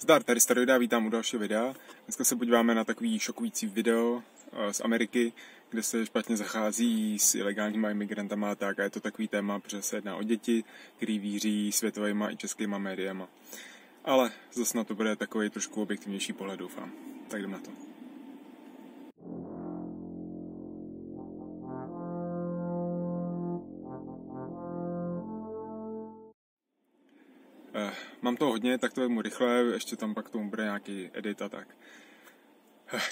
Zdar, tady Staroida, vítám u dalšího videa. Dneska se podíváme na takový šokující video eh, z Ameriky, kde se špatně zachází s ilegálníma imigrantama tak a je to takový téma, protože se jedná o děti, který víří světovýma i českýma médiama. Ale zase na to bude takový trošku objektivnější pohled, doufám. Tak jdem na to. Mám to hodně, tak to vezmu rychle, ještě tam pak tomu bude nějaký edit a tak.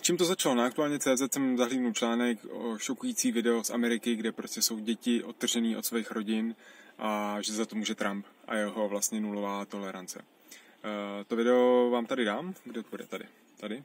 Čím to začalo? Na aktuálně CZ jsem zahlídnul článek o šokující video z Ameriky, kde prostě jsou děti odtržený od svých rodin a že za to může Trump a jeho vlastně nulová tolerance. Eh, to video vám tady dám, kde to bude? Tady. Tady.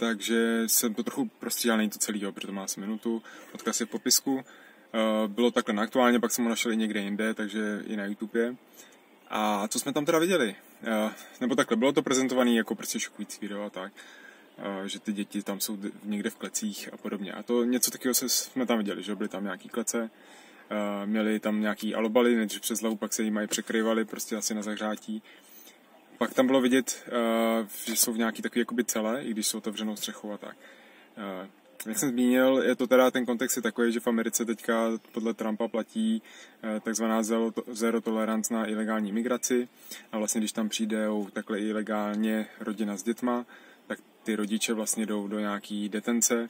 Takže jsem to trochu prostřídal, není to celý, protože to má asi minutu, odkaz je v popisku. Eh, bylo takhle na aktuálně, pak jsem ho našel i někde jinde, takže i na YouTube. A co jsme tam teda viděli? Eh, nebo takhle, bylo to prezentované jako prostě šokující video a tak, eh, že ty děti tam jsou někde v klecích a podobně. A to něco takového jsme tam viděli, že byly tam nějaký klece, měli tam nějaký alobaly, než přes hlavu, pak se jí mají překrývali prostě asi na zahřátí. Pak tam bylo vidět, uh, že jsou v nějaký takový jakoby celé, i když jsou otevřenou střechou a tak. Uh, jak jsem zmínil, je to teda, ten kontext je takový, že v Americe teďka podle Trumpa platí uh, takzvaná zero, zero tolerance na ilegální migraci a vlastně když tam přijde takhle ilegálně rodina s dětma, tak ty rodiče vlastně jdou do nějaký detence,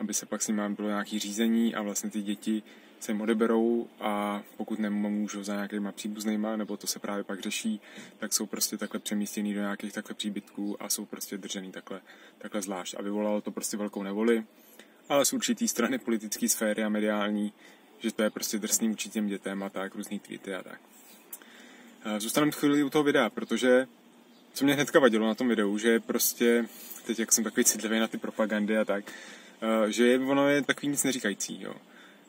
aby se pak s nimi bylo nějaký řízení a vlastně ty děti se jim odeberou a pokud nemůžou za nějakýma příbuznýma, nebo to se právě pak řeší, tak jsou prostě takhle přemístěný do nějakých takhle příbytků a jsou prostě držený takhle, takhle zvlášť. A vyvolalo to prostě velkou nevoli, ale z určitý strany politické sféry a mediální, že to je prostě drsný vůči těm dětem a tak, různý tweety a tak. Zůstaneme chvíli u toho videa, protože co mě hnedka vadilo na tom videu, že prostě, teď jak jsem takový citlivý na ty propagandy a tak, že ono je takový nic neříkající, jo.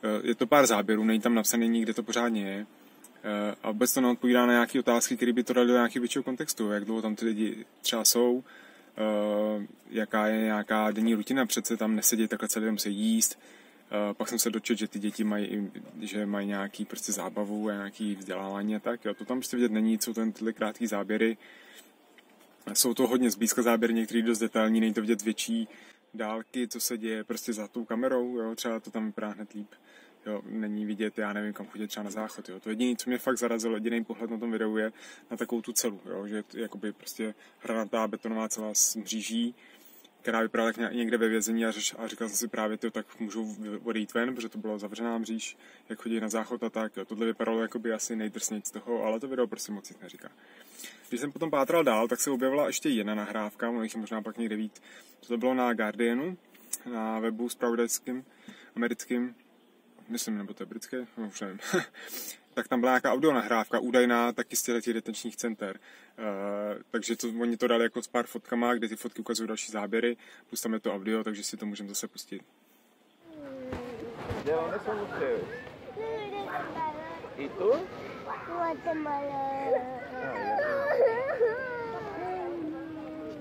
Eh, je to pár záběrů, není tam napsaný nikde to pořádně je. Eh, a vůbec to neodpovídá na nějaké otázky, které by to dali do nějakého většího kontextu. Jak dlouho tam ty lidi třeba jsou, eh, jaká je nějaká denní rutina, přece tam nesedět takhle celý den se jíst. Pak jsem se dočetl, že ty děti mají, že mají nějaký prostě zábavu a nějaký vzdělávání a tak. Jo. To tam prostě vidět není, jsou to tyhle krátké záběry. Jsou to hodně zblízka záběry, některý dost detailní, není to vidět větší dálky, co se děje prostě za tou kamerou, jo, třeba to tam vypadá hned líp. Jo, není vidět, já nevím, kam chodit třeba na záchod. Jo. To jediné, co mě fakt zarazilo, jediný pohled na tom videu je na takovou tu celu, jo, že jakoby prostě hranatá betonová celá s mříží, která vypadala jak někde ve vězení a, řeš, a říkal jsem si právě, to tak můžou odejít ven, protože to bylo zavřená mříž, jak chodí na záchod a tak. Jo. Tohle vypadalo jako by asi nejdrsnějc z toho, ale to video prostě moc nic neříká. Když jsem potom pátral dál, tak se objevila ještě jedna nahrávka, mohli jich možná pak někde víc. To bylo na Guardianu, na webu spravodajským, americkým, myslím, nebo to je britské, no, už nevím. tak tam byla nějaká audio nahrávka, údajná taky z těch detenčních center. Uh, takže to, oni to dali jako s pár fotkama, kde ty fotky ukazují další záběry, plus tam je to audio, takže si to můžeme zase pustit. ¿De dónde son ustedes? ¿Y tú? Guatemala.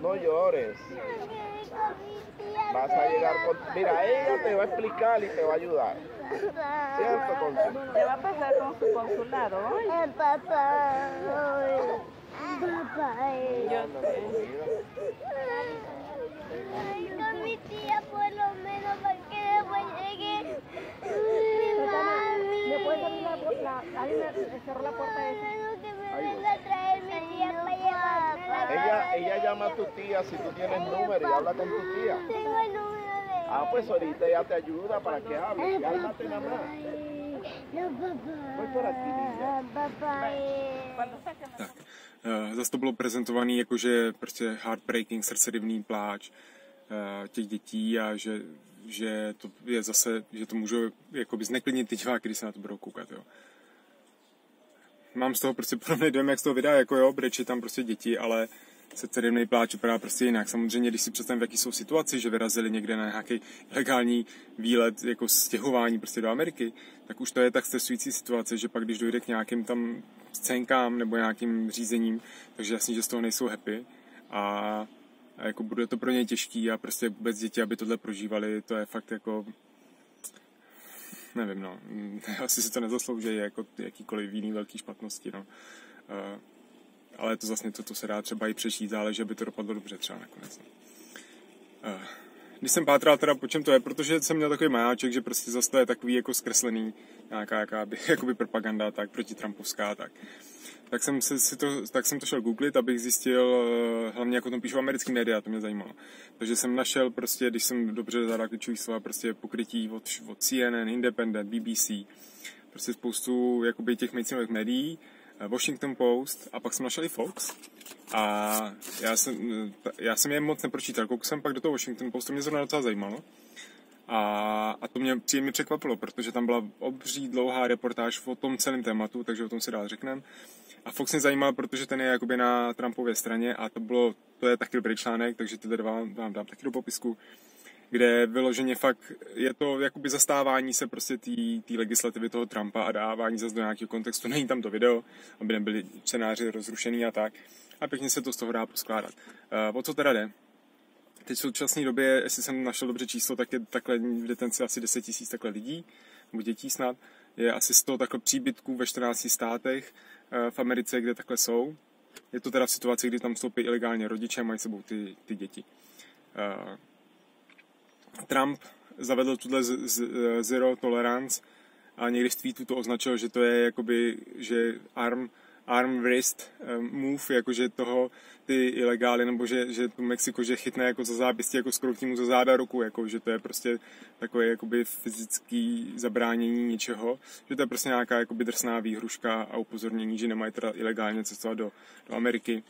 No llores. Vas a llegar con... Mira, ella te va a explicar y te va a ayudar. ¿Cierto, Consul? Te va a pasar con su consulado hoy. El papá. Papá. Yo Ay, con mi tía por lo menos para que después cerró la puerta esa? Ella, ella llama a tu tía si tú tienes número y habla con tu tía. Tengo el número de Ah, pues ahorita ella te ayuda para que hable. Cálmate nada más. No, papá. Voy por aquí, niña. Papá. Tak, uh, zase to bylo prezentované jako, že prostě heartbreaking, srdcerivný pláč těch dětí a že, že to je zase, že to může jakoby zneklidnit ty diváky, když se na to budou koukat, jo. Mám z toho prostě podobný dojem, jak z toho vydá, jako jo, breči tam prostě děti, ale se celý pláč vypadá prostě jinak. Samozřejmě, když si představím, v jaký jsou situaci, že vyrazili někde na nějaký legální výlet, jako stěhování prostě do Ameriky, tak už to je tak stresující situace, že pak když dojde k nějakým tam scénkám nebo nějakým řízením, takže jasně, že z toho nejsou happy a, a jako bude to pro ně těžký a prostě vůbec děti, aby tohle prožívali, to je fakt jako nevím, no, asi si to nezaslouží jako jakýkoliv jiný velký špatnosti, no. Uh, ale to zase to, to se dá třeba i přečít, záleží, aby to dopadlo dobře třeba nakonec. Uh, když jsem pátral teda po čem to je, protože jsem měl takový majáček, že prostě zase to je takový jako zkreslený, nějaká jakáby, jakoby propaganda, tak proti Trumpovská, tak. Tak jsem, se, si to, tak jsem to šel googlit, abych zjistil hlavně, jako to píšou americký média, to mě zajímalo. Takže jsem našel prostě, když jsem dobře zadal klíčový slova, prostě pokrytí od, od CNN, Independent, BBC, prostě spoustu jakoby těch mainstreamových médií, Eh, Washington Post a pak jsem našel i Fox. A já jsem, eh, já jsem je moc nepročítal, koukal jsem pak do toho Washington Post, to mě zrovna docela zajímalo. A, a to mě příjemně překvapilo, protože tam byla obří dlouhá reportáž o tom celém tématu, takže o tom si dál řekneme. A Fox mě zajímal, protože ten je jakoby na Trumpově straně a to bylo, to je taky dobrý článek, takže tyhle vám, vám dám taky do popisku kde vyloženě fakt je to jakoby zastávání se prostě té legislativy toho Trumpa a dávání zase do nějakého kontextu. Není tam to video, aby nebyly scénáři rozrušený a tak. A pěkně se to z toho dá poskládat. Uh, o co teda jde? Teď v současné době, jestli jsem našel dobře číslo, tak je takhle v detenci asi 10 tisíc takhle lidí, nebo dětí snad. Je asi 100 takhle příbytků ve 14 státech uh, v Americe, kde takhle jsou. Je to teda v situaci, kdy tam vstoupí ilegálně rodiče a mají sebou ty, ty děti. Uh, Trump zavedl tuhle z, z, zero tolerance a někdy v tweetu to označil, že to je jakoby, že arm, arm wrist um, move, jakože toho ty ilegály, nebo že, že tu Mexiko, že chytne jako za zápěstí, jako skroutí mu za záda ruku, jako, že to je prostě takové jakoby fyzický zabránění něčeho, že to je prostě nějaká jakoby drsná výhruška a upozornění, že nemají teda ilegálně cestovat do, do Ameriky.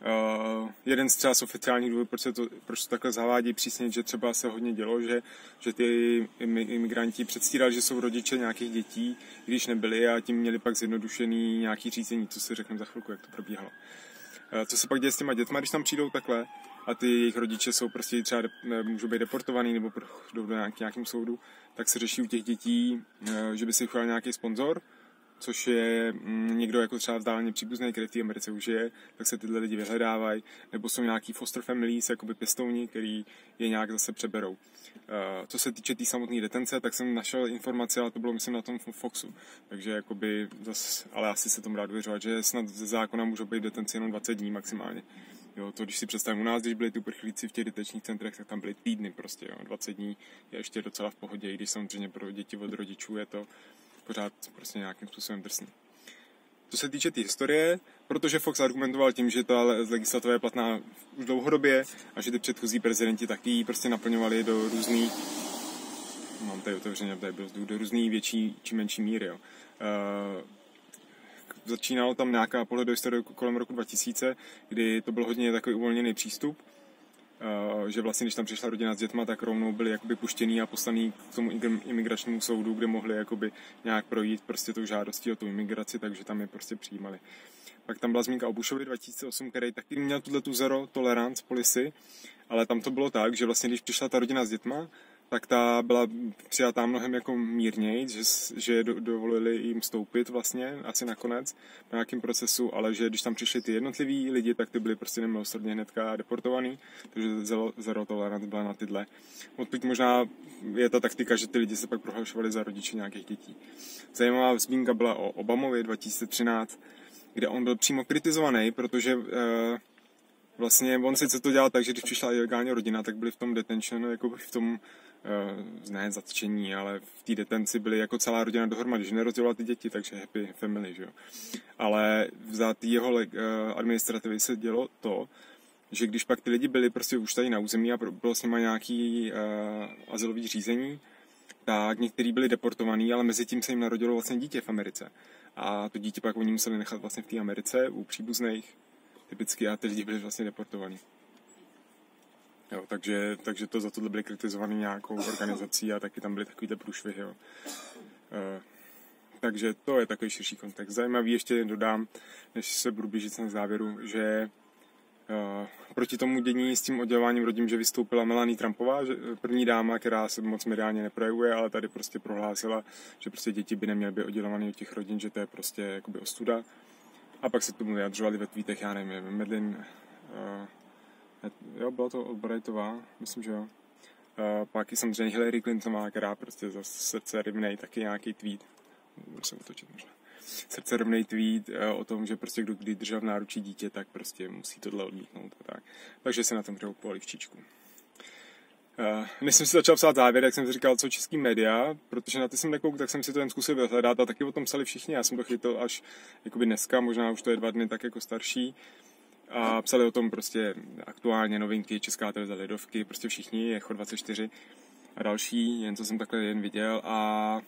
Uh, jeden z třeba z oficiálních důvodů, proč, se to, proč to takhle zavádí přísně, že třeba se hodně dělo, že, že ty imigranti předstírali, že jsou rodiče nějakých dětí, když nebyli a tím měli pak zjednodušený nějaký řízení, co si řekneme za chvilku, jak to probíhalo. Uh, co se pak děje s těma dětma, když tam přijdou takhle a ty jejich rodiče jsou prostě třeba, můžou být deportovaný nebo jdou do nějaký, nějakým soudu, tak se řeší u těch dětí, uh, že by si chtěl nějaký sponzor, což je mm, někdo jako třeba vzdáleně příbuzný, který v té Americe už je, tak se tyhle lidi vyhledávají, nebo jsou nějaký foster families, jakoby pěstouni, který je nějak zase přeberou. Uh, co se týče té tý samotné detence, tak jsem našel informace, ale to bylo myslím na tom Foxu, takže jakoby zas, ale asi se tomu rád vyřovat, že snad ze zákona můžou být detenci jenom 20 dní maximálně. Jo, to když si představím u nás, když byli ty uprchlíci v těch detenčních centrech, tak tam byly týdny prostě, jo. 20 dní je ještě docela v pohodě, i když samozřejmě pro děti od rodičů je to pořád prostě nějakým způsobem drsný. Co se týče té tý historie, protože Fox argumentoval tím, že ta legislativa je platná už dlouhodobě a že ty předchozí prezidenti taky prostě naplňovali do různých mám tady otevřeně tady byl do různý větší či menší míry. Jo. Uh, začínalo tam nějaká pohled do historie kolem roku 2000, kdy to byl hodně takový uvolněný přístup že vlastně, když tam přišla rodina s dětma, tak rovnou byli jakoby puštěný a poslaný k tomu imigračnímu soudu, kde mohli jakoby nějak projít prostě tou žádostí o tu imigraci, takže tam je prostě přijímali. Pak tam byla zmínka o Bushovi 2008, který taky měl tuhle tu zero tolerance policy, ale tam to bylo tak, že vlastně když přišla ta rodina s dětma, tak ta byla přijatá mnohem jako mírněji, že, že do, dovolili jim stoupit vlastně asi nakonec po nějakém procesu, ale že když tam přišli ty jednotliví lidi, tak ty byli prostě nemilosrdně hnedka deportovaný, takže zero, zero tolerance byla na tyhle. Odpět možná je ta taktika, že ty lidi se pak prohlašovali za rodiče nějakých dětí. Zajímavá zmínka byla o Obamovi 2013, kde on byl přímo kritizovaný, protože eh, vlastně on sice to dělal tak, že když přišla ilegální rodina, tak byli v tom detention, jako v tom ne zatčení, ale v té detenci byli jako celá rodina dohromady, že nerozdělovala ty děti, takže happy family, že jo. Ale za té jeho uh, administrativy se dělo to, že když pak ty lidi byli prostě už tady na území a bylo s nimi nějaký uh, azylový řízení, tak někteří byli deportovaní, ale mezi tím se jim narodilo vlastně dítě v Americe. A to dítě pak oni museli nechat vlastně v té Americe u příbuzných typicky a ty lidi byli vlastně deportovaní. Jo, takže, takže to za tohle byli kritizovaný nějakou organizací a taky tam byly takovýhle průšvihy. Jo. E, takže to je takový širší kontext. Zajímavý ještě dodám, než se budu blížit na závěru, že uh, proti tomu dění s tím oddělováním rodin, že vystoupila Melanie Trumpová, že první dáma, která se moc mediálně neprojevuje, ale tady prostě prohlásila, že prostě děti by neměly být oddělované od těch rodin, že to je prostě jakoby ostuda. A pak se k tomu vyjadřovali ve tweetech, já nevím, Medlin, jo, bylo to od Brightová, myslím, že jo. Uh, pak i samozřejmě Hillary Clintonová, která prostě za srdce rybnej taky nějaký tweet. Budu se otočit možná. Srdce rovnej tweet uh, o tom, že prostě kdo kdy držel v náručí dítě, tak prostě musí tohle odmítnout a tak. Takže se na tom hrou polivčičku. Uh, než jsem si začal psát závěr, jak jsem si říkal, co český média, protože na ty jsem nekouk, tak jsem si to jen zkusil vyhledat a taky o tom psali všichni. Já jsem to chytil až jakoby dneska, možná už to je dva dny tak jako starší. A psali o tom prostě aktuálně novinky, Česká televize Lidovky, prostě všichni, je 24 a další, jen co jsem takhle jen viděl. A,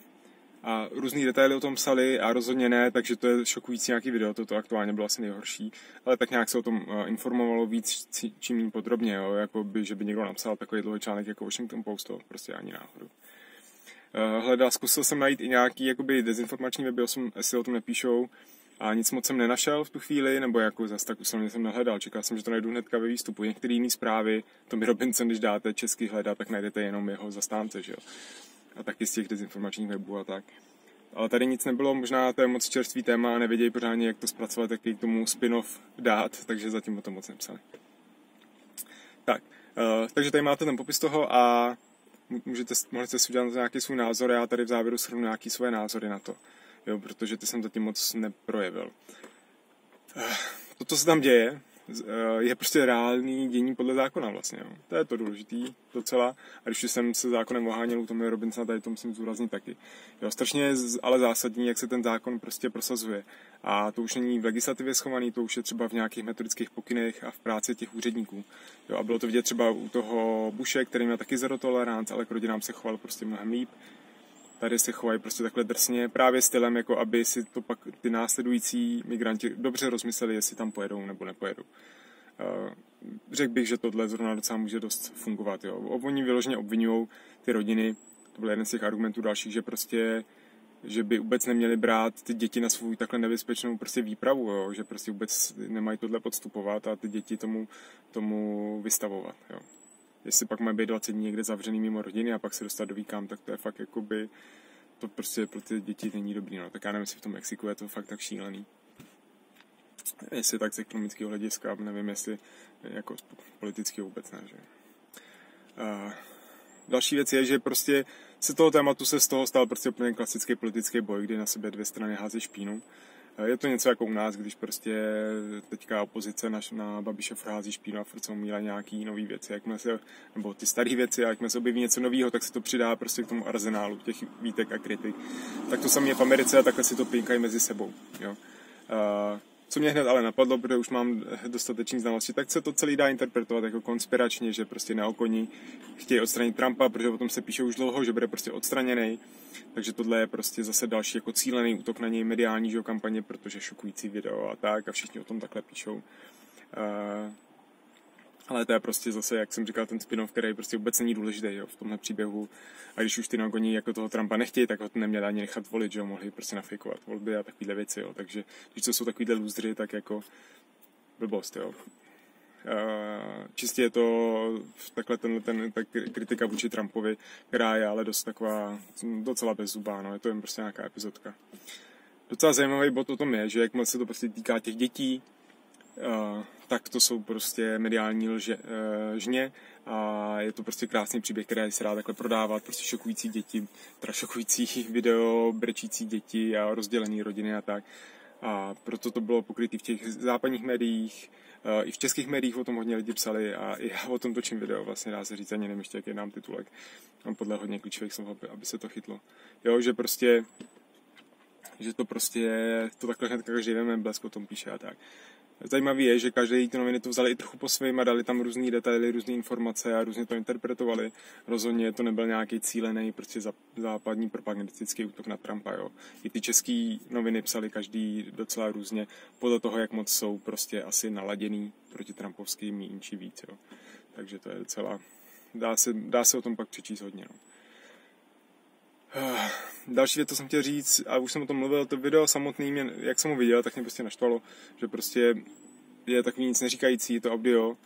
a různý detaily o tom psali a rozhodně ne, takže to je šokující nějaký video, toto aktuálně bylo asi nejhorší, ale tak nějak se o tom eh, informovalo víc, čím méně podrobně, jo, jako by, že by někdo napsal takový dlouhý článek jako Washington Post, to prostě ani náhodou. Eh, hledal, zkusil jsem najít i nějaký jakoby dezinformační weby, jestli o tom nepíšou, a nic moc jsem nenašel v tu chvíli, nebo jako zase tak usilně jsem nehledal. Čekal jsem, že to najdu hnedka ve výstupu. Některé jiné zprávy, to mi Robinson, když dáte český hledat, tak najdete jenom jeho zastánce, že jo. A taky z těch dezinformačních webů a tak. Ale tady nic nebylo, možná to je moc čerstvý téma a nevědějí pořádně, jak to zpracovat, jaký k tomu spin-off dát, takže zatím o tom moc nepsali. Tak, uh, takže tady máte ten popis toho a můžete, můžete si udělat nějaký svůj názor, já tady v závěru shrnu nějaký svoje názory na to jo, protože ty jsem zatím moc neprojevil. Eh, to, co se tam děje, eh, je prostě reálný dění podle zákona vlastně. Jo. To je to důležitý docela. A když jsem se zákonem oháněl u Tommy Robinsona, tady to musím zúraznit taky. Jo, strašně ale zásadní, jak se ten zákon prostě prosazuje. A to už není v legislativě schovaný, to už je třeba v nějakých metodických pokynech a v práci těch úředníků. Jo, a bylo to vidět třeba u toho Buše, který měl taky zero tolerance, ale k rodinám se choval prostě mnohem líp tady se chovají prostě takhle drsně, právě stylem, jako aby si to pak ty následující migranti dobře rozmysleli, jestli tam pojedou nebo nepojedou. Uh, řekl bych, že tohle zrovna docela může dost fungovat. Jo. Oni vyloženě obvinují ty rodiny, to byl jeden z těch argumentů dalších, že prostě že by vůbec neměli brát ty děti na svou takhle nebezpečnou prostě výpravu, jo? že prostě vůbec nemají tohle podstupovat a ty děti tomu, tomu vystavovat. Jo jestli pak mají být 20 dní někde zavřený mimo rodiny a pak se dostat do výkám, tak to je fakt jakoby, to prostě pro ty děti není dobrý, no. Tak já nevím, jestli v tom Mexiku je to fakt tak šílený. Jestli tak z ekonomického hlediska, nevím, jestli jako z politického vůbec ne, že. A další věc je, že prostě se toho tématu se z toho stal prostě úplně klasický politický boj, kdy na sebe dvě strany hází špínu. Eh, je to něco jako u nás, když prostě teďka opozice na, na Babiše frází špínu a furt umíla nějaký nový věci, jak se, nebo ty staré věci, a jak se objeví něco nového, tak se to přidá prostě k tomu arzenálu těch výtek a kritik. Tak to samé je v Americe a takhle si to pinkají mezi sebou. Jo. Uh, co mě hned ale napadlo, protože už mám dostatečný znalosti, tak se to celý dá interpretovat jako konspiračně, že prostě na okoní chtějí odstranit Trumpa, protože o tom se píše už dlouho, že bude prostě odstraněný. Takže tohle je prostě zase další jako cílený útok na něj mediální že, kampaně, protože šokující video a tak a všichni o tom takhle píšou. Uh, ale to je prostě zase, jak jsem říkal, ten spin který prostě vůbec není důležitý jo, v tomhle příběhu. A když už ty nagoní jako toho Trumpa nechtějí, tak ho neměli ani nechat volit, že jo, mohli prostě nafejkovat volby a takovéhle věci, jo. Takže když to jsou takovýhle lůzři, tak jako blbost, jo. Čistě je to takhle ten, ten, ta kritika vůči Trumpovi, která je ale dost taková docela bezzubá, no, je to jen prostě nějaká epizodka. Docela zajímavý bod o tom je, že jakmile se to prostě týká těch dětí, uh, tak to jsou prostě mediální lže, uh, žně a je to prostě krásný příběh, který se dá takhle prodávat, prostě šokující děti, teda šokující video, brečící děti a rozdělený rodiny a tak. A proto to bylo pokrytý v těch západních médiích, uh, i v českých médiích o tom hodně lidi psali a i já o tom točím video, vlastně dá se říct, ani nevím ještě, jak je nám titulek, mám podle hodně klíčových slov, aby, aby se to chytlo. Jo, že prostě že to prostě, to takhle hned každý den blesk o tom píše a tak. Zajímavé je, že každý ty noviny to vzali i trochu po svým a dali tam různé detaily, různé informace a různě to interpretovali. Rozhodně to nebyl nějaký cílený prostě západní propagandistický útok na Trumpa. Jo. I ty české noviny psali každý docela různě podle toho, jak moc jsou prostě asi naladěný proti Trumpovským míň či víc. Jo. Takže to je docela... Dá se, dá se o tom pak přečíst hodně. No. Uh, další věc, co jsem chtěl říct, a už jsem o tom mluvil, to video samotný, mě, jak jsem ho viděl, tak mě prostě naštvalo, že prostě je takový nic neříkající, to audio,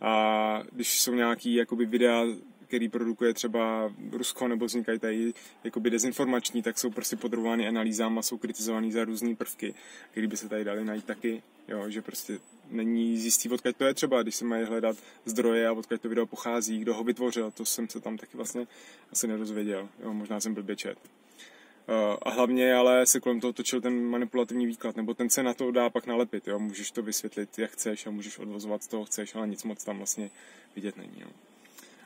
a když jsou nějaký jakoby videa, který produkuje třeba Rusko nebo vznikají tady jakoby dezinformační, tak jsou prostě podrobovány analýzám a jsou kritizovaný za různé prvky, které by se tady dali najít taky, jo, že prostě není zjistý, odkud to je třeba, když se mají hledat zdroje a odkud to video pochází, kdo ho vytvořil, to jsem se tam taky vlastně asi nedozvěděl, jo, možná jsem byl čet. Eh, a hlavně ale se kolem toho točil ten manipulativní výklad, nebo ten se na to dá pak nalepit, jo? můžeš to vysvětlit, jak chceš a můžeš odvozovat z toho chceš, ale nic moc tam vlastně vidět není. Jo?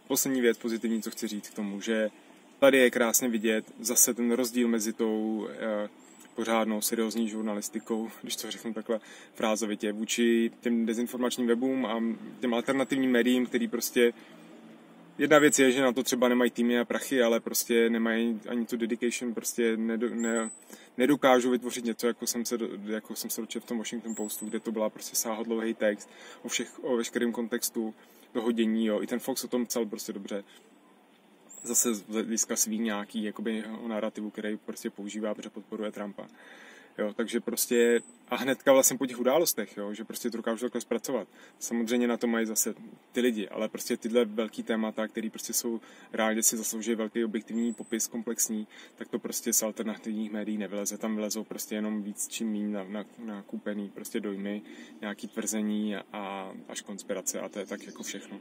Poslední věc pozitivní, co chci říct k tomu, že tady je krásně vidět zase ten rozdíl mezi tou eh, pořádnou, seriózní žurnalistikou, když to řeknu takhle frázovitě, vůči těm dezinformačním webům a těm alternativním médiím, který prostě Jedna věc je, že na to třeba nemají týmy a prachy, ale prostě nemají ani tu dedication, prostě nedo, ne, nedokážu vytvořit něco, jako jsem se, jako jsem se dočetl v tom Washington Postu, kde to byla prostě sáhodlouhý text o, všech, o veškerém kontextu toho dění, jo. I ten Fox o tom psal prostě dobře. Zase z hlediska svý nějaký jakoby, narrativu, který prostě používá, protože podporuje Trumpa. Jo, takže prostě a hnedka vlastně po těch událostech, jo, že prostě to dokážu takhle zpracovat. Samozřejmě na to mají zase ty lidi, ale prostě tyhle velký témata, které prostě jsou reálně si zaslouží velký objektivní popis, komplexní, tak to prostě z alternativních médií nevyleze. Tam vylezou prostě jenom víc čím méně na, na, prostě dojmy, nějaký tvrzení a až konspirace a to je tak jako všechno.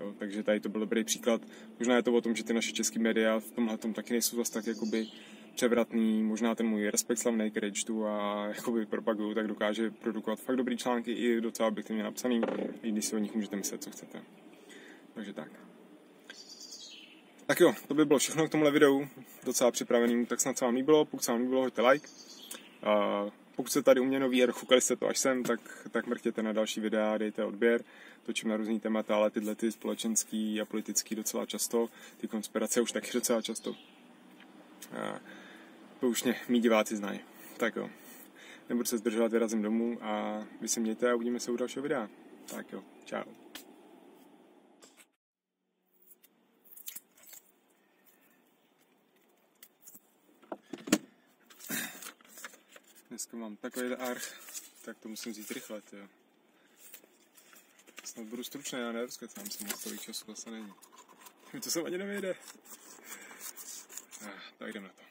Jo, takže tady to byl dobrý příklad. Možná je to o tom, že ty naše české média v tomhle tom taky nejsou zase tak jakoby převratný, možná ten můj respekt slavný, který čtu a jakoby propaguju, tak dokáže produkovat fakt dobrý články i docela objektivně napsaný, i když si o nich můžete myslet, co chcete. Takže tak. Tak jo, to by bylo všechno k tomuhle videu, docela připravený, tak snad se vám líbilo, pokud se vám líbilo, hoďte like. A pokud jste tady u mě nový a dochukali jste to až sem, tak, tak mrkněte na další videa, dejte odběr, točím na různý témata, ale tyhle ty společenský a politický docela často, ty konspirace už taky docela často. A to už mě mý diváci znají. Tak jo. Nebudu se zdržovat, vyrazím domů a vy se mějte a uvidíme se u dalšího videa. Tak jo, čau. Dneska mám takový arch, tak to musím vzít rychle, jo. Snad budu stručný, já nerozkecám se moc tolik času, zase není. Mi to se ani nevyjde. Ah, tak jdem na to.